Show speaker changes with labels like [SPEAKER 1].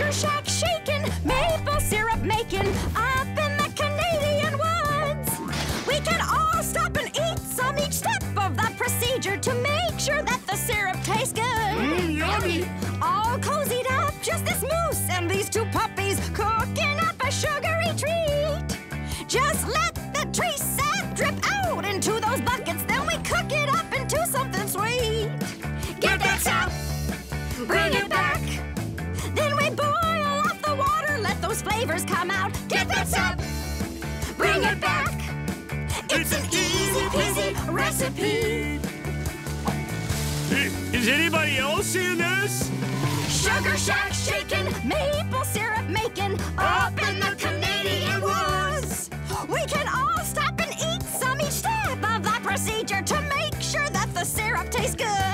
[SPEAKER 1] Sugar Shack shaking, maple syrup making up in the Canadian woods. We can all stop and eat some each step of the procedure to make sure that the syrup tastes good. Mmm, yummy. All cozied up, just this moose and these two puppies cooking up a sugary treat. Just let the tree sap drip out into those buckets, then we cook it up into something sweet. Get that sap, bring it flavors come out. Get that sub! Bring it back! It's an easy peasy recipe.
[SPEAKER 2] Is anybody else seeing this?
[SPEAKER 1] Sugar shack shaking, maple syrup making, up in the Canadian woods. We can all stop and eat some each step of that procedure to make sure that the syrup tastes good.